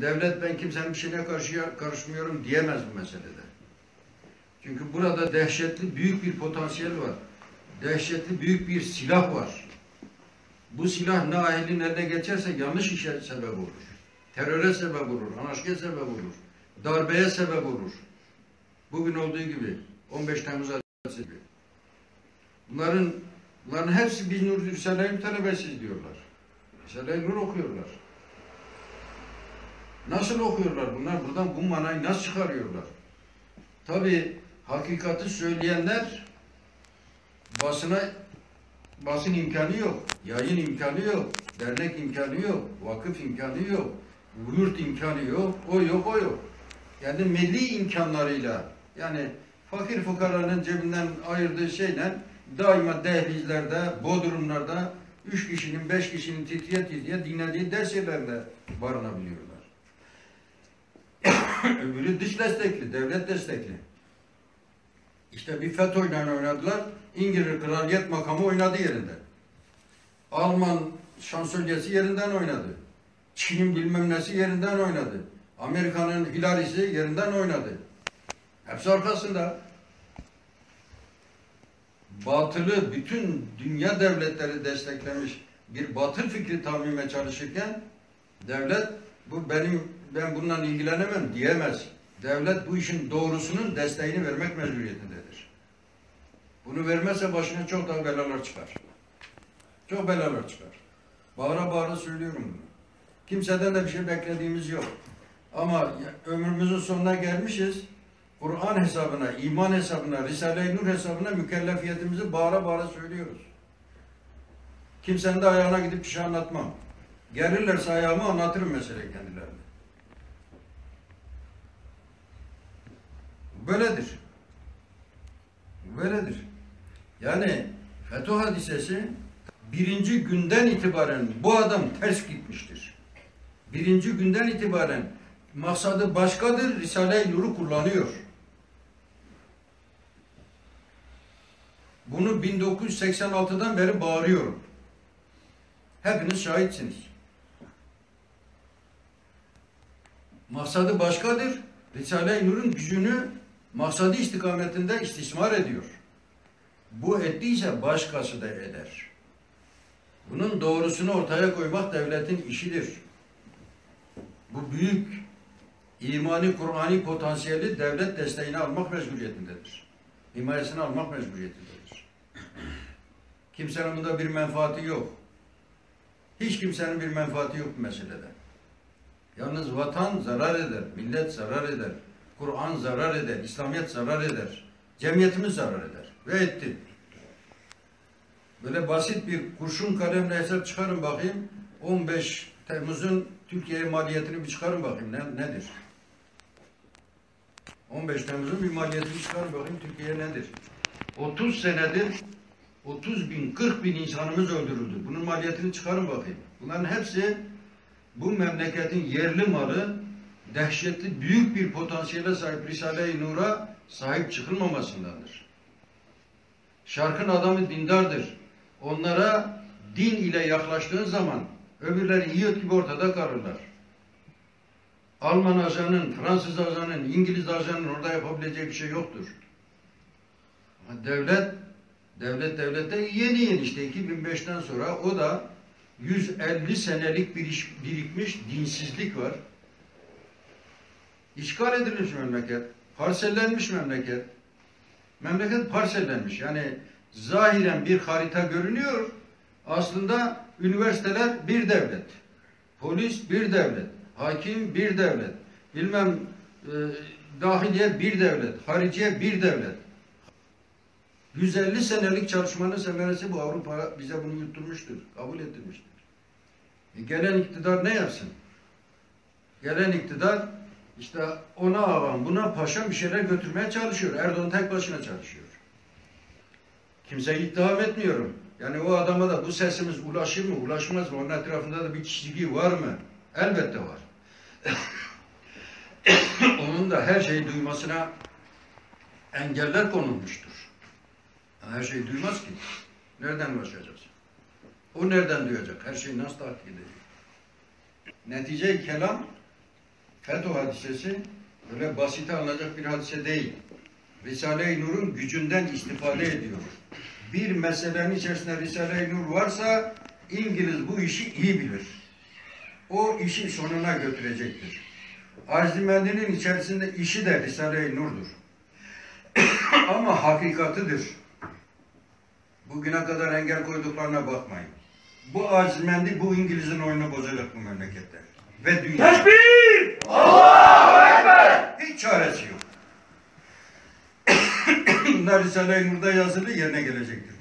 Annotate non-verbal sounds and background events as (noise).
Devlet ben kimsenin bir şeyine karşı karışmıyorum diyemez bu meselede. Çünkü burada dehşetli büyük bir potansiyel var. Dehşetli büyük bir silah var. Bu silah ne ahilin eline geçerse yanlış işe sebep olur. Teröre sebep olur, anarşiye sebep olur. Darbeye sebep olur. Bugün olduğu gibi 15 Temmuz hadisesi gibi. Bunların, bunların hepsi biz Nur Risale-i talebesiz diyorlar. Risale-i Nur okuyorlar. Nasıl okuyorlar bunlar? Buradan bu manayı nasıl çıkarıyorlar? Tabi hakikati söyleyenler basına basın imkanı yok, yayın imkanı yok, dernek imkanı yok, vakıf imkanı yok, yurt imkanı yok, o yok, o yok. Yani milli imkanlarıyla yani fakir fukaranın cebinden ayırdığı şeyle daima dehlizlerde, bodrumlarda üç kişinin, beş kişinin titriye titriye dinlediği ders yerlerinde barınabiliyorlar. (coughs) Öbürü dış destekli, devlet destekli. İşte bir FETÖ ile oynadılar. İngiliz kraliyet makamı oynadı yerinde. Alman şansölyesi yerinden oynadı. Çin'in bilmem nesi yerinden oynadı. Amerika'nın Hillary'si yerinden oynadı. Hepsi arkasında. Batılı bütün dünya devletleri desteklemiş bir batıl fikri tamime çalışırken devlet bu benim ben bununla ilgilenemem diyemez. Devlet bu işin doğrusunun desteğini vermek mecburiyetindedir. Bunu vermezse başına çok daha belalar çıkar. Çok belalar çıkar. Bağıra bağıra söylüyorum bunu. Kimseden de bir şey beklediğimiz yok. Ama ömrümüzün sonuna gelmişiz. Kur'an hesabına, iman hesabına, Risale-i Nur hesabına mükellefiyetimizi bağıra bağıra söylüyoruz. Kimsenin de ayağına gidip bir şey anlatmam. Gelirlerse ayağımı anlatırım mesele kendilerine. Böyledir. Böyledir. Yani FETÖ hadisesi birinci günden itibaren bu adam ters gitmiştir. Birinci günden itibaren maksadı başkadır, Risale-i Nur'u kullanıyor. Bunu 1986'dan beri bağırıyorum. Hepiniz şahitsiniz. Maksadı başkadır. Risale-i Nur'un gücünü maksadı istikametinde istismar ediyor. Bu ettiyse başkası da eder. Bunun doğrusunu ortaya koymak devletin işidir. Bu büyük imani, Kur'ani potansiyeli devlet desteğini almak mecburiyetindedir. Himayesini almak mecburiyetindedir. Kimsenin bunda bir menfaati yok. Hiç kimsenin bir menfaati yok bu meselede. Yalnız vatan zarar eder, millet zarar eder, Kur'an zarar eder, İslamiyet zarar eder, cemiyetimiz zarar eder. Ve etti. Böyle basit bir kurşun kalemle hesap çıkarın bakayım. 15 Temmuz'un Türkiye'ye maliyetini bir çıkarın bakayım ne, nedir? 15 Temmuz'un bir maliyetini çıkarın bakayım Türkiye nedir? 30 senedir 30 bin, 40 bin insanımız öldürüldü. Bunun maliyetini çıkarın bakayım. Bunların hepsi bu memleketin yerli malı dehşetli büyük bir potansiyele sahip Risale-i Nur'a sahip çıkılmamasındandır. Şarkın adamı dindardır. Onlara din ile yaklaştığın zaman öbürleri yiğit gibi ortada kalırlar. Alman ajanın, Fransız ajanın, İngiliz ajanın orada yapabileceği bir şey yoktur. Ama devlet, devlet devlette yeni yeni işte 2005'ten sonra o da 150 senelik bir iş, birikmiş dinsizlik var. İşgal edilmiş memleket, parsellenmiş memleket. Memleket parsellenmiş. Yani zahiren bir harita görünüyor. Aslında üniversiteler bir devlet. Polis bir devlet. Hakim bir devlet. Bilmem e, dahiliye bir devlet. Hariciye bir devlet. 150 senelik çalışmanın semeresi bu. Avrupa bize bunu yutturmuştur. Kabul ettirmiştir. E gelen iktidar ne yapsın? Gelen iktidar işte ona ağam, buna paşam bir şeyler götürmeye çalışıyor. Erdoğan tek başına çalışıyor. Kimseyi ittiham etmiyorum. Yani o adama da bu sesimiz ulaşır mı, ulaşmaz mı? Onun etrafında da bir çizgi var mı? Elbette var. (coughs) Onun da her şeyi duymasına engeller konulmuştur. her şeyi duymaz ki. Nereden ulaşacağız? O nereden duyacak? Her şeyi nasıl takip edecek? Netice kelam FETÖ hadisesi öyle basite alınacak bir hadise değil. Risale-i Nur'un gücünden istifade ediyor. Bir meselenin içerisinde Risale-i Nur varsa İngiliz bu işi iyi bilir. O işin sonuna götürecektir. Azimendi'nin içerisinde işi de Risale-i Nur'dur. (coughs) Ama hakikatıdır. Bugüne kadar engel koyduklarına bakmayın. Bu azimendi bu İngiliz'in oyunu bozacak bu memlekette. Ve dünya. Tekbir! Hiç çaresi yok. (coughs) Bunlar Risale-i Nur'da yazılı yerine gelecektir.